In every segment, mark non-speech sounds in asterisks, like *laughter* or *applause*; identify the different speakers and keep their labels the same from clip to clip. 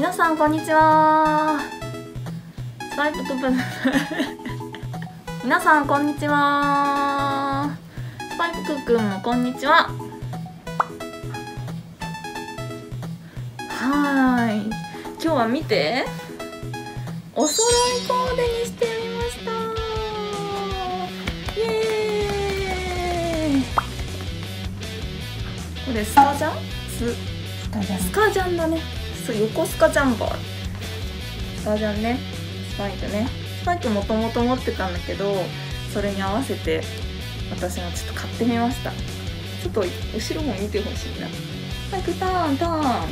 Speaker 1: 皆さんこんにちは。スパイクとブ *laughs* 皆さんこんにちは。スパイクくんもこんにちは。はい。今日は見て。お揃いコーデにしてみました。イエーイ。これスカジャン？ス
Speaker 2: スカジャン。
Speaker 1: スカジャンだねそう横スカジャンバースカジャンね。スパイクね。スパイクもともと持ってたんだけどそれに合わせて私もちょっと買ってみました。ちょっと後ろも見てほしいな。スパイクターンターン。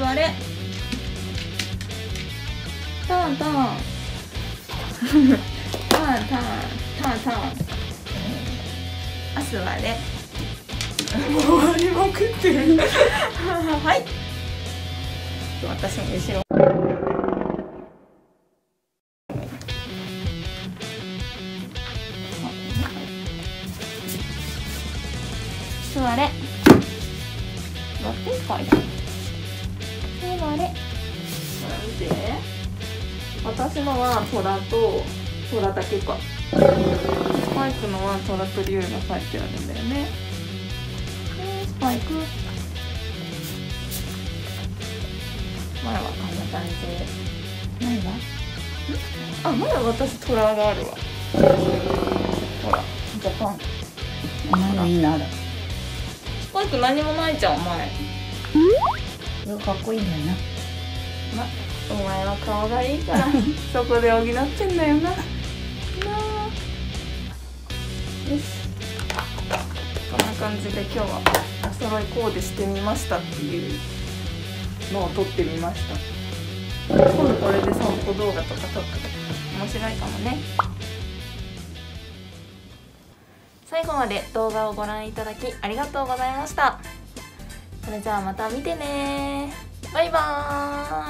Speaker 1: 座れ。ターンターン。*laughs* ターンターンターン。ターンあ座れ。*laughs* 回りまくってる。*laughs* はい私も後ろ。座れ。座ってかい座れ。ほら見て私のは虎と虎だけか。スパイクのは虎と竜が書いてあるんだよね。スパイク。前はこんな感じ
Speaker 2: 何が？
Speaker 1: あまだ私虎があるわ。ほら。ジャパン。
Speaker 2: お前のいいなある？
Speaker 1: スパイク何もないじゃんお前
Speaker 2: かっこいいんだよな。
Speaker 1: まお前は顔がいいから *laughs* そこで補ってんだよな。なあ。よし。こんな感じで今日はお揃いコーデしてみましたっていうのを撮ってみました。今度これで散歩動画とか撮ったら面白いかもね。最後まで動画をご覧いただきありがとうございました。それじゃあまた見てね。バイバイ。